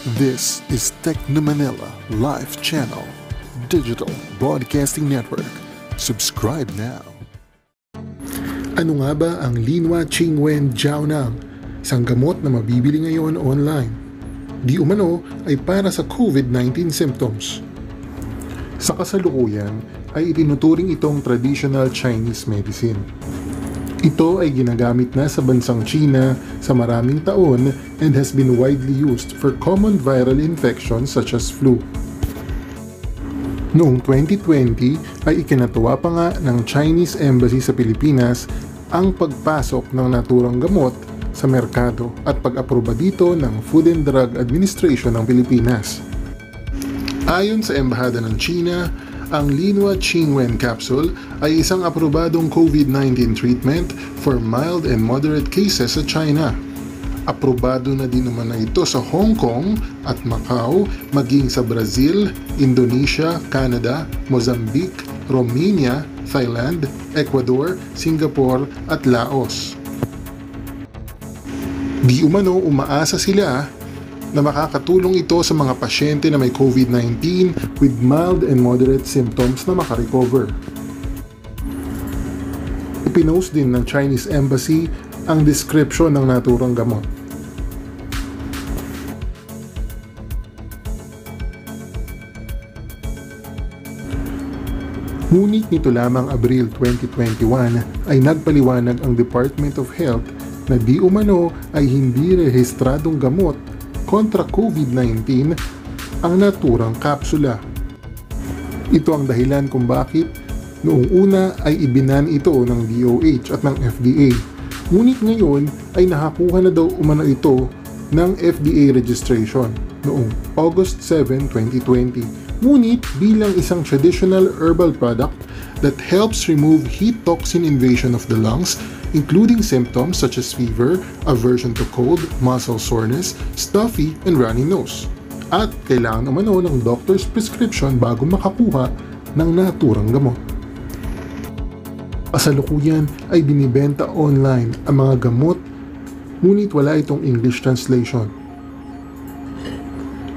This is Techno Manila Live Channel, Digital Broadcasting Network. Subscribe now. Ano nga ba ang Linwa Chingwen Jiaonam, isang gamot na mabibili ngayon online? Di umano ay para sa COVID-19 symptoms. Sa kasalukuyan ay itinuturing itong traditional Chinese medicine. Ito ay ginagamit na sa bansang China sa maraming taon and has been widely used for common viral infections such as flu. Noong 2020 ay ikinatuwa pa nga ng Chinese Embassy sa Pilipinas ang pagpasok ng naturang gamot sa merkado at pag-aproba dito ng Food and Drug Administration ng Pilipinas. Ayon sa Embahada ng China, ang Linwa Qingwen capsule ay isang aprobadong COVID-19 treatment for mild and moderate cases sa China. Aprobado na din naman na ito sa Hong Kong at Macau, maging sa Brazil, Indonesia, Canada, Mozambique, Romania, Thailand, Ecuador, Singapore at Laos. Di umano umaasa sila na makakatulong ito sa mga pasyente na may COVID-19 with mild and moderate symptoms na makarecover. Ipinost din ng Chinese Embassy ang description ng naturang gamot. Ngunit nito lamang Abril 2021 ay nagpaliwanag ang Department of Health na di umano ay hindi rehistradong gamot kontra COVID-19 ang naturang kapsula. Ito ang dahilan kung bakit noong una ay ibinan ito ng DOH at ng FDA. Ngunit ngayon ay nakakuha na daw umano ito ng FDA registration noong August 7, 2020. Ngunit bilang isang traditional herbal product that helps remove heat toxin invasion of the lungs including symptoms such as fever, aversion to cold, muscle soreness, stuffy, and runny nose. At kailangan naman o ng doctor's prescription bago makakuha ng naturang gamot. Kasalukuyan ay binibenta online ang mga gamot ngunit wala itong English translation.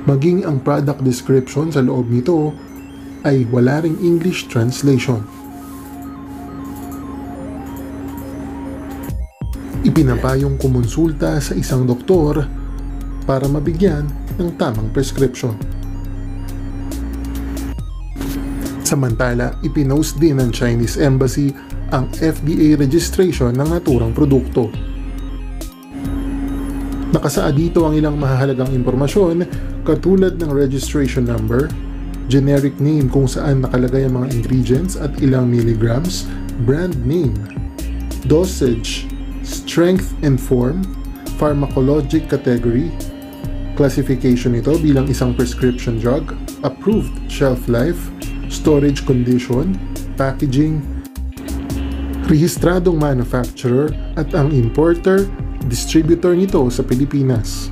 Maging ang product description sa loob nito ay wala ring English translation. Ipinapayong kumonsulta sa isang doktor para mabigyan ng tamang prescription. Samantala, ipinost din ng Chinese Embassy ang FDA registration ng naturang produkto. Nakasaad dito ang ilang mahalagang impormasyon katulad ng registration number, generic name kung saan nakalagay ang mga ingredients at ilang milligrams, brand name, dosage, strength and form, pharmacologic category, classification nito bilang isang prescription drug, approved shelf life, storage condition, packaging, rehistradong manufacturer at ang importer, distributor nito sa Pilipinas.